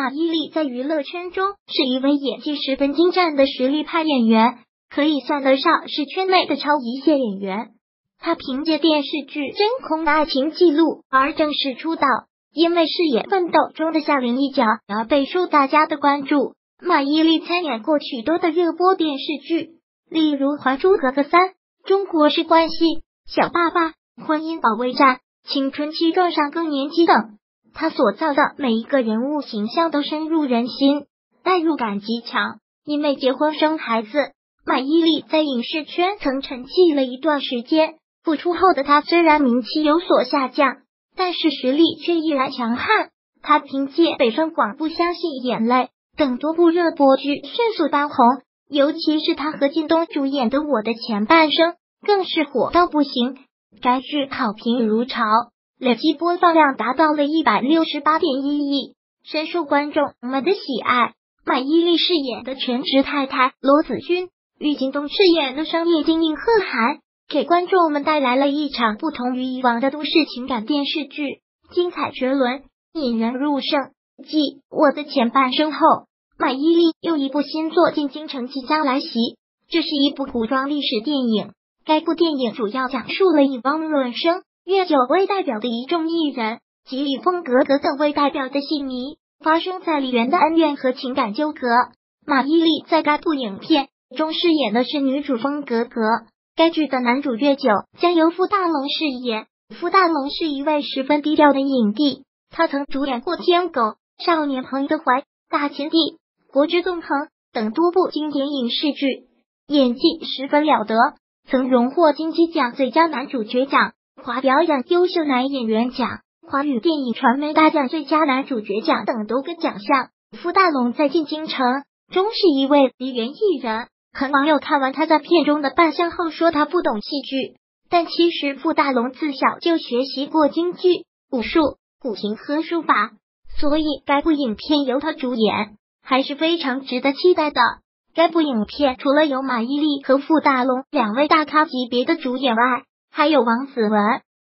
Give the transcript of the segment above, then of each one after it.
马伊琍在娱乐圈中是一位演技十分精湛的实力派演员，可以算得上是圈内的超一线演员。她凭借电视剧《真空的爱情记录》而正式出道，因为饰演《奋斗》中的夏琳一角而备受大家的关注。马伊琍参演过许多的热播电视剧，例如《还珠格格三》《中国式关系》《小爸爸》《婚姻保卫战》《青春期撞上更年期》等。他所造的每一个人物形象都深入人心，代入感极强。因为结婚生孩子，马伊琍在影视圈曾沉寂了一段时间。复出后的她虽然名气有所下降，但是实力却依然强悍。她凭借《北方广不相信眼泪》等多部热播剧迅速当红，尤其是她和靳东主演的《我的前半生》更是火到不行。该剧好评如潮。累计播放量达到了一百六十八点一亿，深受观众们的喜爱。马伊琍饰演的全职太太罗子君，与靳东饰演的商业精英贺涵，给观众们带来了一场不同于以往的都市情感电视剧，精彩绝伦，引人入胜。继《我的前半生》后，马伊琍又一部新作《进京城》即将来袭。这是一部古装历史电影，该部电影主要讲述了一汪论生。月九为代表的一众艺人及李风格格等为代表的戏迷发生在李园的恩怨和情感纠葛。马伊琍在该部影片中饰演的是女主风格格。该剧的男主月九将由傅大龙饰演。傅大龙是一位十分低调的影帝，他曾主演过《天狗》《少年彭德怀》《大秦帝》《国之纵横》等多部经典影视剧，演技十分了得，曾荣获金鸡奖最佳男主角奖。华表演优秀男演员奖、华语电影传媒大奖最佳男主角奖等多个奖项。傅大龙在进京城中是一位梨园艺人，很网友看完他在片中的扮相后说他不懂戏剧，但其实傅大龙自小就学习过京剧、武术、古琴和书法，所以该部影片由他主演还是非常值得期待的。该部影片除了有马伊琍和傅大龙两位大咖级别的主演外，还有王子文、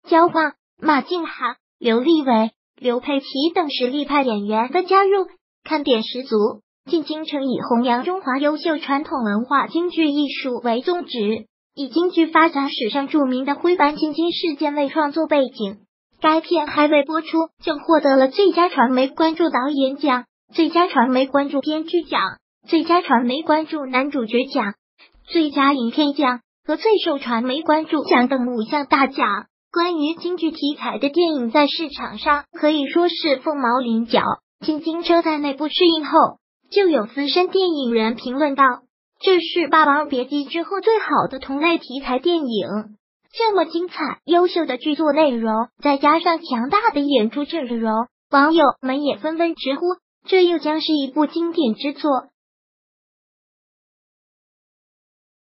焦晃、马静涵、刘立伟、刘佩琦等实力派演员的加入，看点十足。进京城以弘扬中华优秀传统文化京剧艺术为宗旨，以京剧发展史上著名的徽版进京事件为创作背景。该片还未播出就获得了最佳传媒关注导演奖、最佳传媒关注编剧奖、最佳传媒关注男主角奖、最佳影片奖。和最受传媒关注奖等五项大奖。关于京剧题材的电影，在市场上可以说是凤毛麟角。进京车在内部适应后，就有资深电影人评论道：“这是《霸王别姬》之后最好的同类题材电影。这么精彩、优秀的剧作内容，再加上强大的演出阵容，网友们也纷纷直呼这又将是一部经典之作。”